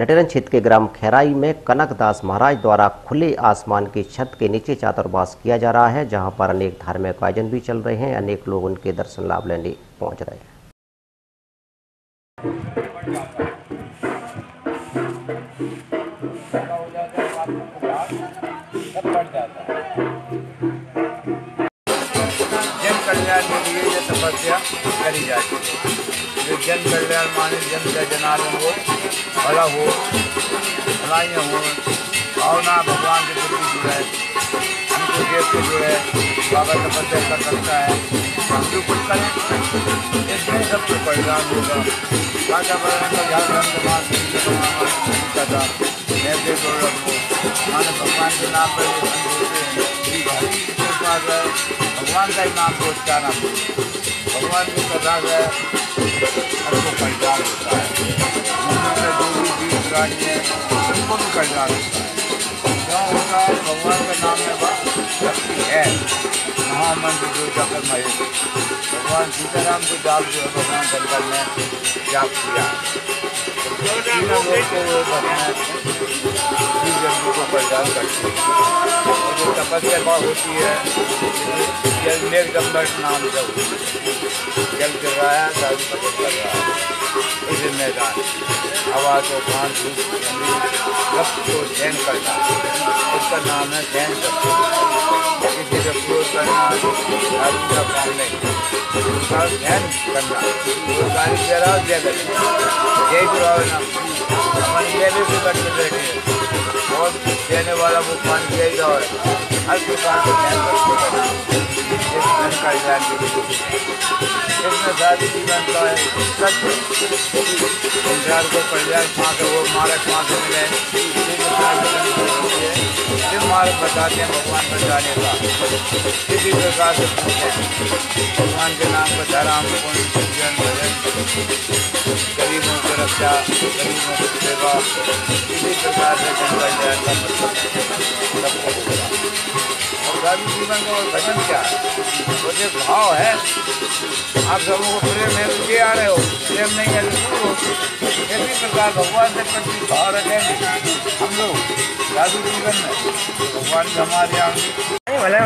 नटेरन क्षेत्र के ग्राम खैराई में कनक दास महाराज द्वारा खुले आसमान की छत के नीचे चातुर्वास किया जा रहा है, जहाँ पर अनेक धार्मिक आयोजन भी चल रहे हैं। अनेक लोग उनके दर्शन लाभ लेने पहुँच रहे हैं। जन कल्याण तपस्या करी जाती है। जो जन कल्याण जन का जनार्दन हो भला हो, भलाइयाँ हो, भावना भगवान के प्रति जुड़े हमको देश से जुड़े बाबा का तपस्या कर सकता है। हम जो कुछ करें इसमें सबको परिणाम होगा। वातावरण का ध्यान समाज का ऐसे गौरव हो मानो भगवान के नाम पर है है, भगवान का ही नाम को उच्चारना भगवान की कथा है हमको कल्याण होता है मंदिर में जो प्राणी है उनको भी कल्याण होता है है भगवान के नाम में बस शक्ति है। महामंत्र जो जगत महेश भगवान सीताराम को जाप जो है, भगवान जंगल ने जाप किया। जो होती है। जल मेघ दम्बर नाम जब जल गिर रहा है साधु तपस कर रहा है। इसे मैदान। हवा धूप ठंडी सबको सहन करना उसका नाम है करना किसी का क्रोध करना आदमी का काम नहीं। उसका ध्यान करना। दे रहा जय जय जुड़ाओ ना ये भी हैं। और देने वाला वो पानी दे जाओ हर प्रकार का का ध्यान इसमें का है। को कहाँ से वो मार्ग कहाँ से मिले की है। ये मार्ग बताते हैं भगवान जाने का। इसी प्रकार से भगवान के नाम पर पुण्य पूजन भजन गरीबों की रक्षा गरीबों की सेवा इसी प्रकार से का और सारी जीवन का भजन क्या वो जो भाव है आप सबों को प्रेम है तो आ रहे हो प्रेम नहीं है इसी प्रकार भगवान से प्रति भाव रखेंगे हम लोग साधु जीवन में भगवान से हमारे यहाँ भले